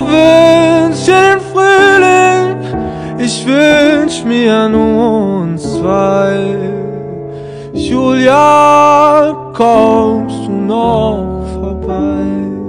wünsch dir den Frühling, ich wünsch mir nur uns zwei. Julia, kommst du noch vorbei?